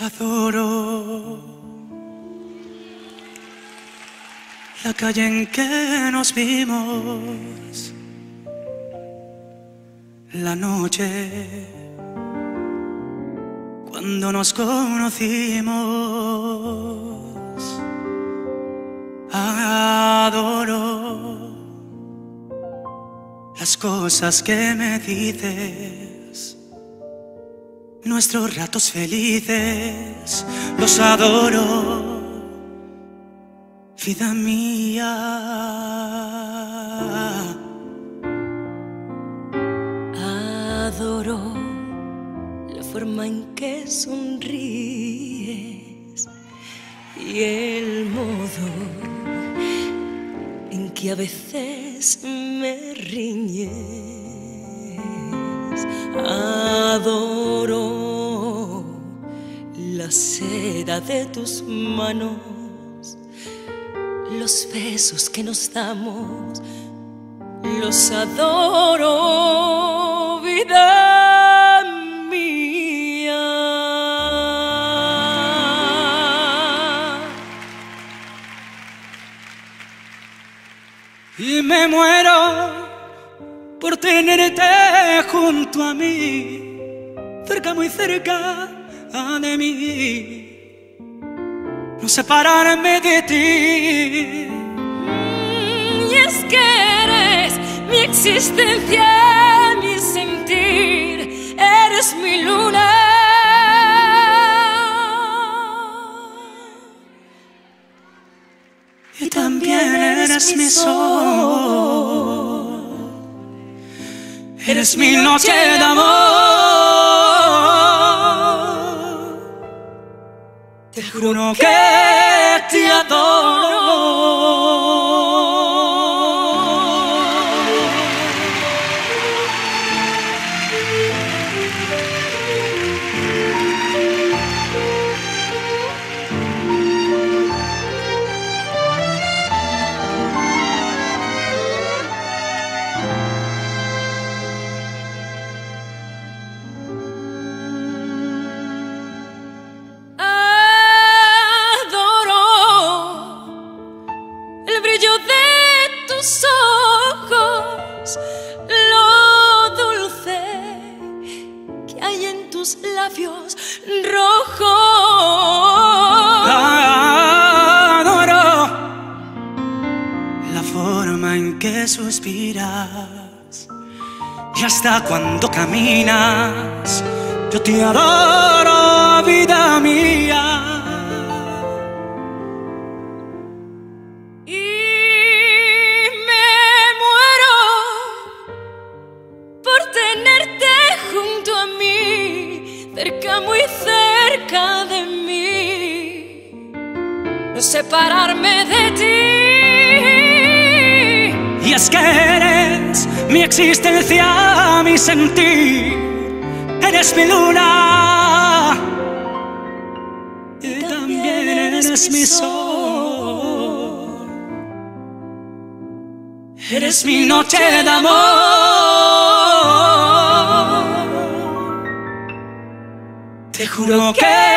Adoro la calle en que nos vimos, la noche cuando nos conocimos. Adoro las cosas que me dices, nuestros ratos felices, los adoro, vida mía. Adoro la forma en que sonríes y el modo en que a veces me riñes. De tus manos, los besos que nos damos, los adoro, vida mía. Y me muero por tenerte junto a mí, cerca, muy cerca de mí. No separarme de ti. Mm, Y es que eres mi existencia, mi sentir, eres mi luna. Y también eres mi sol. Eres mi noche de amor. Juro que te adoro. Tus labios rojos. Adoro la forma en que suspiras y hasta cuando caminas. Yo te adoro, vida mía. Separarme de ti. Y es que eres mi existencia, mi sentir. Eres mi luna. Y también eres mi sol. Eres mi noche de amor. Te juro que